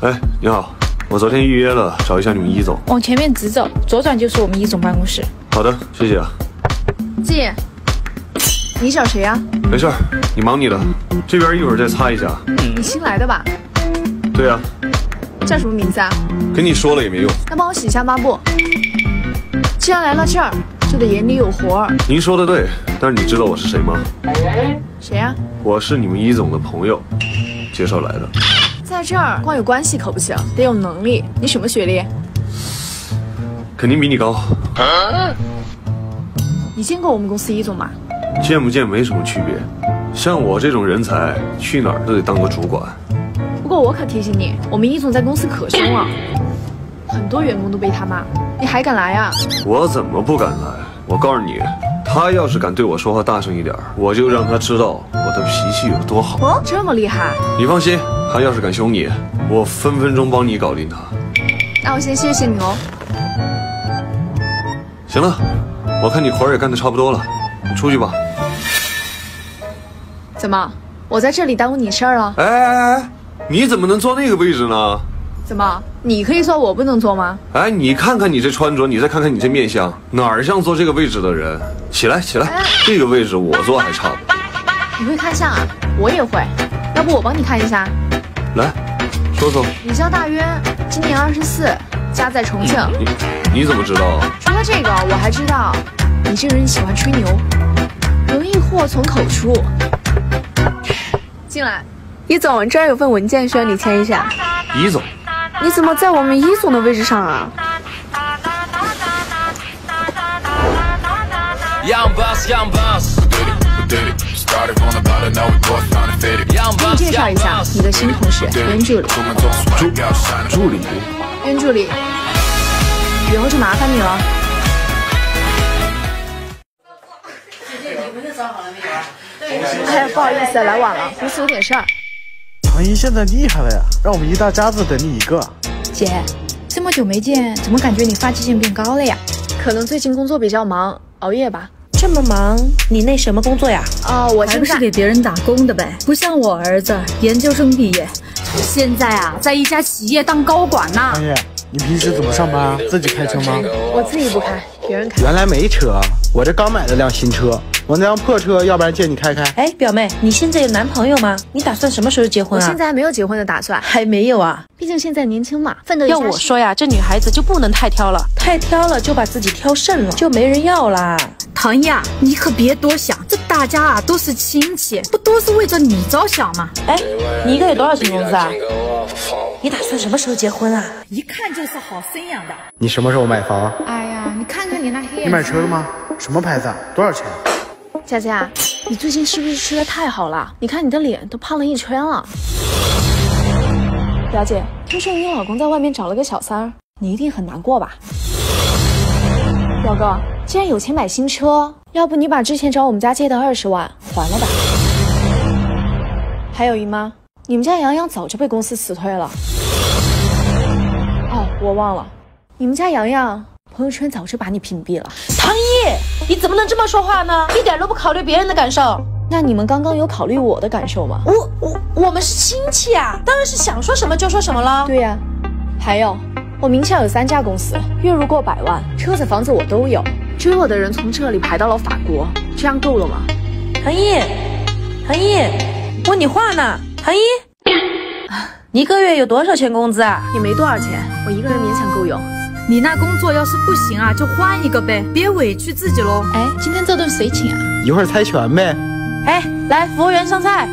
哎，你好，我昨天预约了，找一下你们一总。往前面直走，左转就是我们一总办公室。好的，谢谢啊。季，你找谁啊？没事儿，你忙你的，这边一会儿再擦一下。你新来的吧？对啊，叫什么名字啊？跟你说了也没用。那帮我洗一下抹布。既然来了这儿，就得眼里有活儿。您说的对，但是你知道我是谁吗？谁呀？我是你们一总的朋友，介绍来的。在这儿光有关系可不行，得有能力。你什么学历？肯定比你高。你见过我们公司一总吗？见不见没什么区别。像我这种人才，去哪儿都得当个主管。不过我可提醒你，我们一总在公司可凶了，很多员工都被他骂。你还敢来啊？我怎么不敢来？我告诉你，他要是敢对我说话大声一点，我就让他知道我的脾气有多好。哦，这么厉害？你放心，他要是敢凶你，我分分钟帮你搞定他。那我先谢谢你哦。行了，我看你活儿也干得差不多了，你出去吧。怎么，我在这里耽误你事儿了？哎哎哎，你怎么能坐那个位置呢？怎么，你可以坐，我不能坐吗？哎，你看看你这穿着，你再看看你这面相，哪儿像坐这个位置的人？起来，起来，这个位置我坐还差不多。你会看相啊？我也会，要不我帮你看一下？来，说说。你叫大渊，今年二十四，家在重庆。你你怎么知道？啊除了这个，我还知道，你这个人喜欢吹牛，容易祸从口出。进来，易总，这儿有份文件需要你签一下。易总。你怎么在我们一总的位置上啊？给你介绍一下，你的新同事袁助理。助助理。袁助理，以后就麻烦你了。哎，不好意思，来晚了，公司有点事儿。唐一现在厉害了呀，让我们一大家子等你一个。姐，这么久没见，怎么感觉你发际线变高了呀？可能最近工作比较忙，熬夜吧。这么忙，你那什么工作呀？哦，我还不是给别人打工的呗，不像我儿子研究生毕业，现在啊，在一家企业当高管呢。唐一，你平时怎么上班啊？自己开车吗？我自己不开，别人开。原来没车，我这刚买了辆新车。我那辆破车，要不然借你开开？哎，表妹，你现在有男朋友吗？你打算什么时候结婚啊？我现在还没有结婚的打算，还没有啊？毕竟现在年轻嘛，奋斗要我说呀，这女孩子就不能太挑了，太挑了就把自己挑剩了，就没人要啦。唐一啊，你可别多想，这大家啊都是亲戚，不都是为着你着想吗？哎，你一个月多少钱工资啊？你打算什么时候结婚啊？一看就是好生养的。你什么时候买房？哎呀，你看看你那黑眼。你买车了吗？什么牌子？多少钱？佳佳，你最近是不是吃的太好了？你看你的脸都胖了一圈了。表姐，听说你老公在外面找了个小三儿，你一定很难过吧？表哥，既然有钱买新车，要不你把之前找我们家借的二十万还了吧？还有姨妈，你们家洋洋早就被公司辞退了。哦，我忘了，你们家洋洋朋友圈早就把你屏蔽了。唐一，你怎么能这么说话呢？一点都不考虑别人的感受。那你们刚刚有考虑我的感受吗？我我我们是亲戚啊，当然是想说什么就说什么了。对呀，还有，我名下有三家公司，月入过百万，车子房子我都有。追我的人从这里排到了法国，这样够了吗？唐一，唐一，问你话呢，唐一，你 一个月有多少钱工资啊？也没多少钱，我一个人勉强够用。你那工作要是不行啊，就换一个呗，别委屈自己喽。哎，今天这顿谁请啊？一会儿猜拳呗。哎，来，服务员上菜。